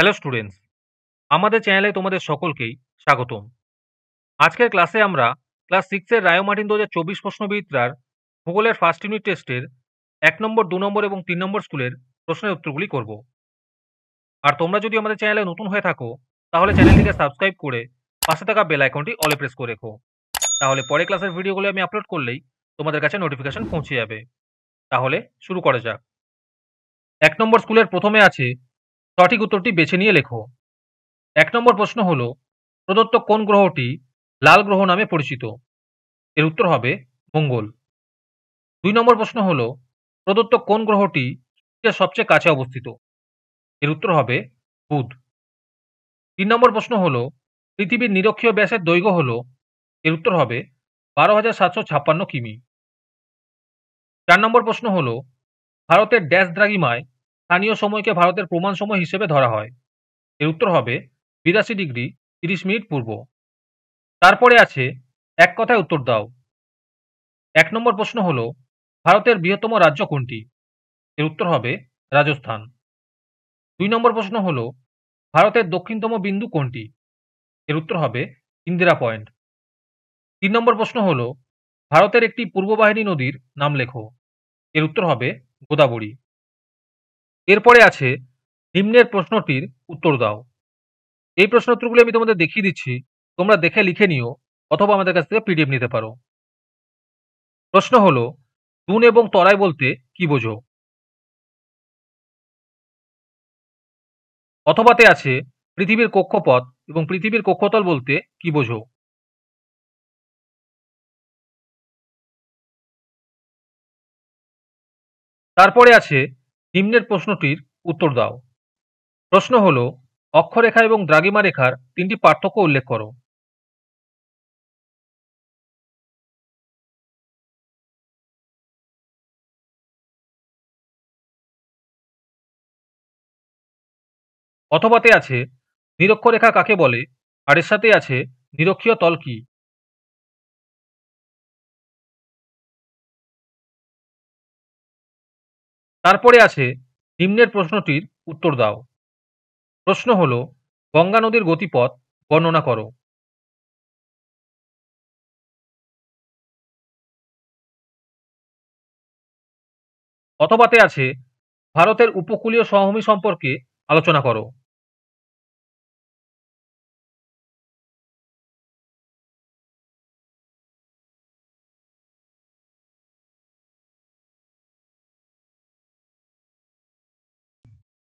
Hello students আমাদের চ্যানেলে তোমাদের সকলকেই স্বাগতম। আজকের ক্লাসে আমরা ক্লাস সিক্সের রায় মার্টিন দু হাজার চব্বিশ প্রশ্নবিদ্যার ভূগোলের ফার্স্ট ইউনিট টেস্টের এক নম্বর, দু নম্বর এবং তিন নম্বর স্কুলের প্রশ্নের উত্তরগুলি করব। আর তোমরা যদি আমাদের চ্যানেলে নতুন হয়ে থাকো, তাহলে চ্যানেলটিকে সাবস্ক্রাইব করে পাশে থাকা বেল আইকনটি অলে প্রেস করে রেখো। তাহলে পরে ক্লাসের ভিডিওগুলো আমি আপলোড করলেই তোমাদের কাছে নোটিফিকেশন পৌঁছে যাবে। তাহলে শুরু করা যাক। এক নম্বর স্কুলের প্রথমে আছে সঠিক উত্তরটি বেছে নিয়ে লেখো। এক নম্বর প্রশ্ন হলো, প্রদত্ত কোন গ্রহটি লাল গ্রহ নামে পরিচিত? এর উত্তর হবে মঙ্গল। দুই নম্বর প্রশ্ন হলো, প্রদত্ত কোন গ্রহটি সূর্যের সবচেয়ে কাছে অবস্থিত? এর উত্তর হবে বুধ। তিন নম্বর প্রশ্ন হলো, পৃথিবীর নিরক্ষীয় ব্যাসের দৈর্ঘ্য হল? এর উত্তর হবে বারো হাজার সাতশো ছাপ্পান্ন কিমি। চার নম্বর প্রশ্ন হলো, ভারতের ড্যাশ দ্রাগিমায় স্থানীয় সময়কে ভারতের প্রমাণ সময় হিসেবে ধরা হয়। এর উত্তর হবে বিরাশি ডিগ্রি তিরিশ মিনিট পূর্ব। তারপরে আছে এক কথায় উত্তর দাও। এক নম্বর প্রশ্ন হলো, ভারতের বৃহত্তম রাজ্য কোনটি? এর উত্তর হবে রাজস্থান। দুই নম্বর প্রশ্ন হল, ভারতের দক্ষিণতম বিন্দু কোনটি? এর উত্তর হবে ইন্দিরা পয়েন্ট। তিন নম্বর প্রশ্ন হল, ভারতের একটি পূর্ববাহিনী নদীর নাম লেখো। এর উত্তর হবে গোদাবরী। এরপরে আছে নিম্নের প্রশ্নটির উত্তর দাও। এই প্রশ্ন উত্তরগুলি আমি তোমাদের দেখিয়ে দিচ্ছি। তোমরা দেখে লিখে নিও অথবা আমাদের কাছ থেকে পিডিএফ নিতে পারো। প্রশ্ন হলো দুন এবং তরাই বলতে কি বোঝো? অথবাতে আছে, পৃথিবীর কক্ষপথ এবং পৃথিবীর কক্ষতল বলতে কি বোঝো? তারপরে আছে নিম্নের প্রশ্নটির উত্তর দাও। প্রশ্ন হল, অক্ষরেখা এবং দ্রাগিমা রেখার তিনটি পার্থক্য উল্লেখ করো। অথবাতে আছে, নিরক্ষরেখা কাকে বলে? আর এর সাথে আছে, নিরক্ষীয় তল কি? তারপরে আছে নিম্নের প্রশ্নটির উত্তর দাও। প্রশ্ন হল, গঙ্গা নদীর গতিপথ বর্ণনা করো। অথবাতে আছে, ভারতের উপকূলীয় সমভূমি সম্পর্কে আলোচনা করো।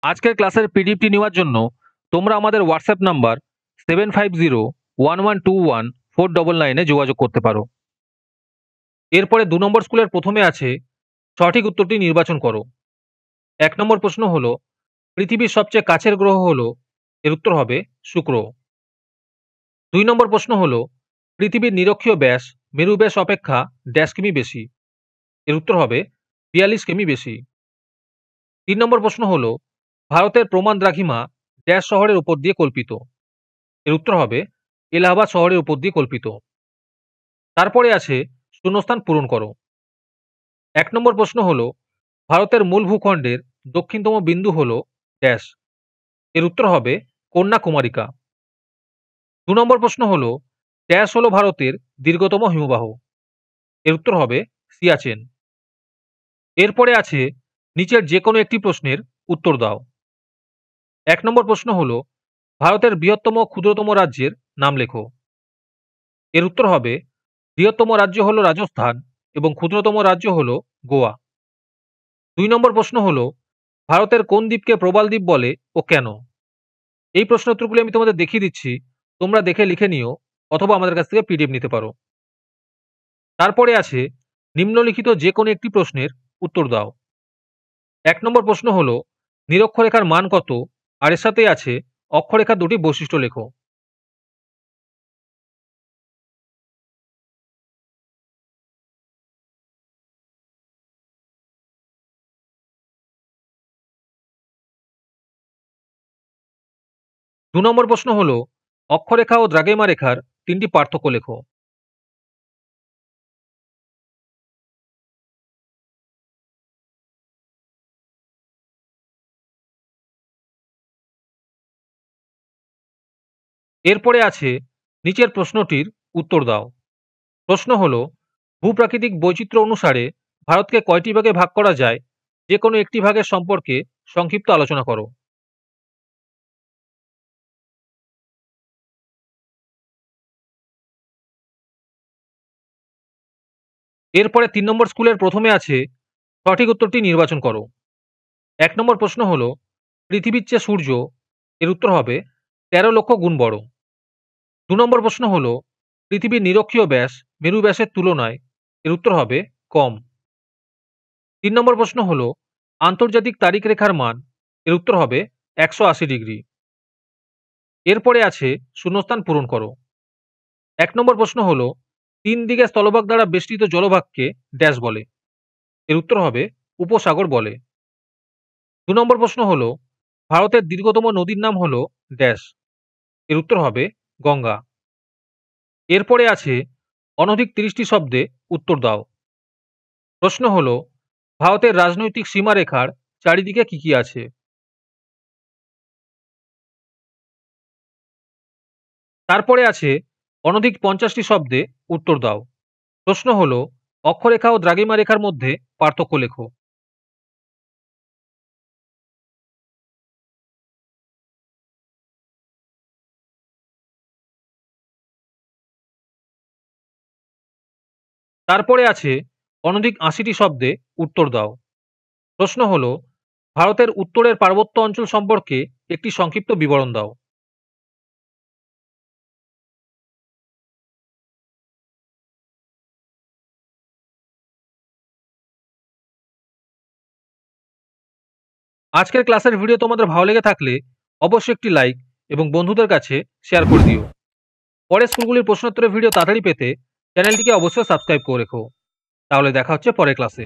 আজকের ক্লাসের পিডিএফটি নেওয়ার জন্য তোমরা আমাদের WhatsApp number seven five zero one one two one four double নাইনে যোগাযোগ করতে পারো। এরপরে দু নম্বর স্কুলের প্রথমে আছে সঠিক উত্তরটি নির্বাচন করো। এক নম্বর প্রশ্ন হলো, পৃথিবীর সবচেয়ে কাছের গ্রহ হলো, এর উত্তর হবে শুক্র। দুই নম্বর প্রশ্ন হলো, পৃথিবীর নিরক্ষীয় ব্যাস মেরু ব্যাস অপেক্ষা ড্যাশ কিমি বেশি, এর উত্তর হবে বিয়াল্লিশ কিমি বেশি। তিন নম্বর প্রশ্ন হলো ভারতের প্রমাণ দ্রাঘিমা ড্যাশ শহরের উপর দিয়ে কল্পিত। এর উত্তর হবে, এলাহাবাদ শহরের উপর দিয়ে কল্পিত। তারপরে আছে, শূন্যস্থান পূরণ করো। এক নম্বর প্রশ্ন হল, ভারতের মূল ভূখণ্ডের দক্ষিণতম বিন্দু হল ড্যাশ। এর উত্তর হবে, কন্যাকুমারিকা। দু নম্বর প্রশ্ন হল, ড্যাশ হল ভারতের দীর্ঘতম হিমবাহ। এর উত্তর হবে, সিয়াচেন। এরপরে আছে, নিচের যে কোনো একটি প্রশ্নের উত্তর দাও। এক নম্বর প্রশ্ন হল, ভারতের বৃহত্তম ক্ষুদ্রতম রাজ্যের নাম লেখো। এর উত্তর হবে, বৃহত্তম রাজ্য হলো রাজস্থান এবং ক্ষুদ্রতম রাজ্য হল গোয়া। দুই নম্বর প্রশ্ন হল, ভারতের কোন দ্বীপকে প্রবাল দ্বীপ বলে ও কেন? এই প্রশ্ন উত্তরগুলি আমি তোমাদের দেখিয়ে দিচ্ছি, তোমরা দেখে লিখে নিও অথবা আমাদের কাছ থেকে পিডিএফ নিতে পারো। তারপরে আছে, নিম্নলিখিত যে কোনো একটি প্রশ্নের উত্তর দাও। এক নম্বর প্রশ্ন হলো, নিরক্ষরেখার মান কত আর এর সাথে আছে অক্ষরেখার দুটি বৈশিষ্ট্য লেখো। দু নম্বর প্রশ্ন হলো, অক্ষরেখা ও দ্রাগেমা রেখার তিনটি পার্থক্য লেখো। এরপরে আছে নিচের প্রশ্নটির উত্তর দাও। প্রশ্ন হল, ভূপ্রাকৃতিক বৈচিত্র্য অনুসারে ভারতকে কয়টি ভাগে ভাগ করা যায়? যে কোনো একটি ভাগের সম্পর্কে সংক্ষিপ্ত আলোচনা করো। এরপরে তিন নম্বর স্কুলের প্রথমে আছে, সঠিক উত্তরটি নির্বাচন করো। এক নম্বর প্রশ্ন হলো, পৃথিবীর চেয়ে সূর্য, এর উত্তর হবে তেরো লক্ষ গুণ বড়। দু নম্বর প্রশ্ন হলো, পৃথিবীর নিরক্ষীয় ব্যাস মেরু ব্যাসের তুলনায় এর উত্তর হবে কম। তিন নম্বর প্রশ্ন হল, আন্তর্জাতিক তারিখ রেখার মান এর উত্তর হবে একশো আশি ডিগ্রি। এরপরে আছে শূন্যস্থান পূরণ করো। এক নম্বর প্রশ্ন হল, তিন দিকে স্থলভাগ দ্বারা বেষ্টিত জলভাগকে ড্যাশ বলে। এর উত্তর হবে উপসাগর বলে। দু নম্বর প্রশ্ন হল, ভারতের দীর্ঘতম নদীর নাম হল ড্যাশ। এর উত্তর হবে গঙ্গা। এরপরে আছে অনধিক তিরিশটি শব্দে উত্তর দাও। প্রশ্ন হল, ভারতের রাজনৈতিক সীমারেখার চারিদিকে কি কি আছে? তারপরে আছে অনধিক পঞ্চাশটি শব্দে উত্তর দাও। প্রশ্ন হল, অক্ষরেখা ও দ্রাগিমা রেখার মধ্যে পার্থক্য লেখো। তারপরে আছে অনধিক আশিটি শব্দে উত্তর দাও। প্রশ্ন হলো, ভারতের উত্তরের পার্বত্য অঞ্চল সম্পর্কে একটি সংক্ষিপ্ত বিবরণ দাও। আজকের ক্লাসের ভিডিও তোমাদের ভালো লেগে থাকলে অবশ্যই একটি লাইক এবং বন্ধুদের কাছে শেয়ার করে দিও। পরের স্কুলগুলির প্রশ্নোত্তরের ভিডিও তাড়াতাড়ি পেতে চ্যানেলটিকে অবশ্যই সাবস্ক্রাইব করে রেখো। তাহলে দেখা হচ্ছে পরের ক্লাসে।